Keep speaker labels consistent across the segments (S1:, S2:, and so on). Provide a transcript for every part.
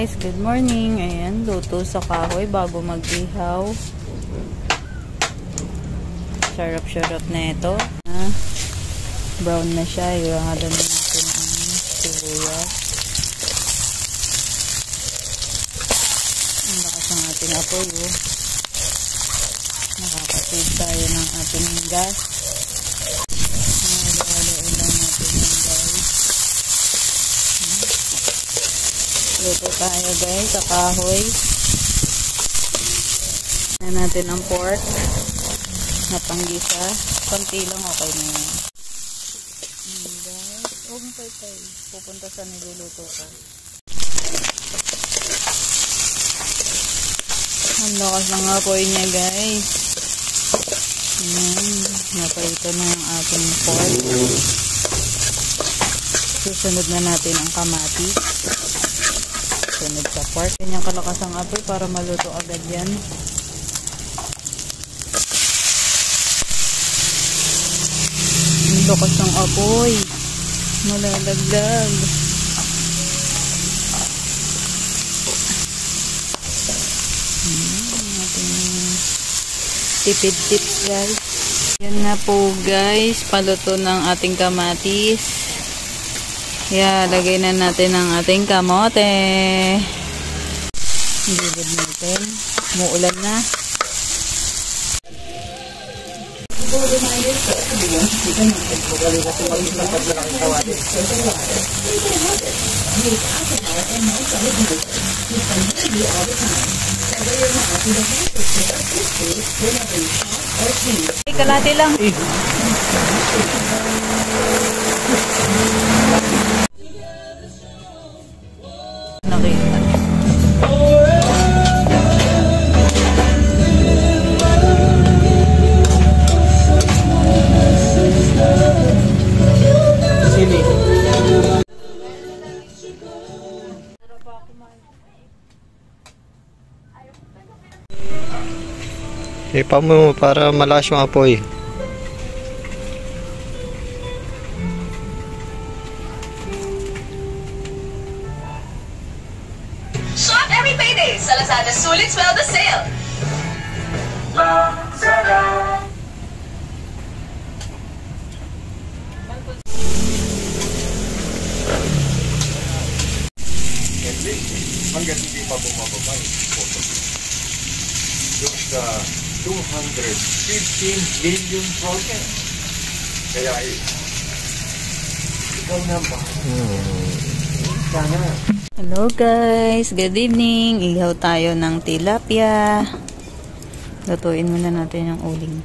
S1: guys, good morning. Ayan, luto sa kahoy bago mag-ihaw. Sarap-sarap na ito. Ah, brown na siya. Iwahadan na natin ang sibuyas. Ang lakas ng ating apoy. Oh. Nakakasave tayo ng ating gas. Halo-haloin lang natin yung guys. Luto tayo guys sa kahoy. Na natin ang pork na panggisa. Konti lang okay na yun. Mm, guys. Huwag mo pay Pupunta sa niluluto ko. Ang lakas ng apoy niya guys. Ayan. Napaito na yung ating pork. Susunod na natin ang kamatis sunod sa pork. Ganyan kalakas ang apoy para maluto agad yan. Ang lakas ng apoy. Malalaglag. Hmm, tipid tips guys. Yan na po guys. Paluto ng ating kamatis. Yeah, lagay na natin ang ating kamote. Gilid natin. Muulan na. Kalate lang.
S2: Ipa mo para malakas yung apoy.
S3: Shop every payday sa Lazada Sulit Sweldo Sale.
S4: hanggang hindi pa bumababa yung photo. Yung sa 215 million project. Kaya ikaw naman, sana
S1: Hello guys, good evening. Ihaw tayo ng tilapia. Lutuin muna natin yung uling.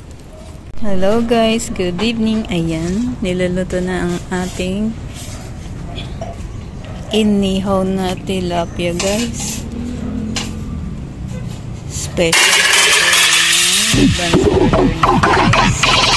S1: Hello guys, good evening. Ayan, niluluto na ang ating inihaw na tilapia guys. Special. Advance order na guys.